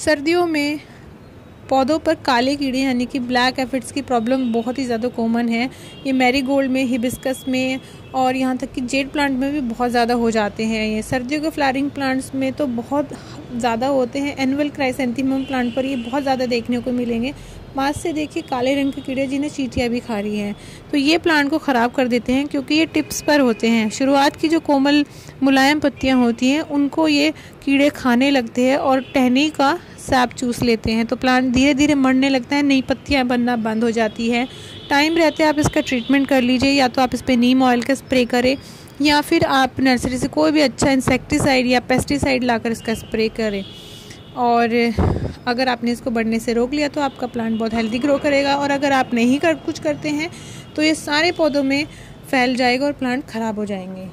सर्दियों में पौधों पर काले कीड़े, यानी कि ब्लैक एफिड्स की प्रॉब्लम बहुत ही ज़्यादा कॉमन है। ये मैरीगोल्ड में हिबिस्कस में और यहाँ तक कि जेड प्लांट में भी बहुत ज़्यादा हो जाते हैं। ये सर्दियों के फ्लारिंग प्लांट्स में तो बहुत ज़्यादा होते हैं। एनुअल क्राइसेंथीमम प्लांट पर ये बहुत ज़्यादा देखने को मिलेंगे। मास से देखिए, काले रंग के कीड़े जिन्हें चीटियाँ भी खा रही हैं। तो ये प्लांट को ख़राब कर देते हैं क्योंकि ये टिप्स पर होते हैं। शुरुआत की जो कोमल, मुलायम पत्तियाँ होती हैं, उनको ये कीड़े खाने लगते हैं और टहनी का सैप चूस लेते हैं तो प्लांट धीरे धीरे मरने लगता है, नई पत्तियाँ बनना बंद हो जाती है। टाइम रहते आप इसका ट्रीटमेंट कर लीजिए, या तो आप इस पर नीम ऑयल का स्प्रे करें, या फिर आप नर्सरी से कोई भी अच्छा इंसेक्टिसाइड या पेस्टिसाइड लाकर इसका स्प्रे करें। और अगर आपने इसको बढ़ने से रोक लिया तो आपका प्लांट बहुत हेल्दी ग्रो करेगा, और अगर आप नहीं कर, कुछ करते हैं तो ये सारे पौधों में फैल जाएगा और प्लांट ख़राब हो जाएँगे।